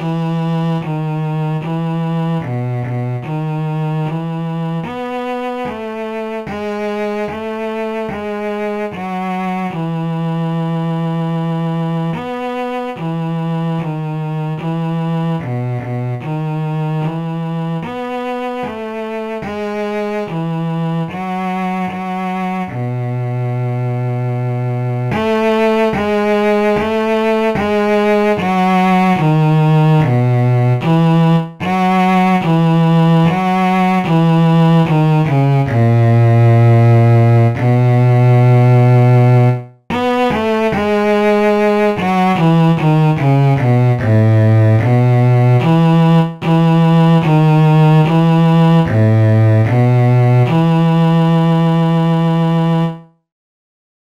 Bye.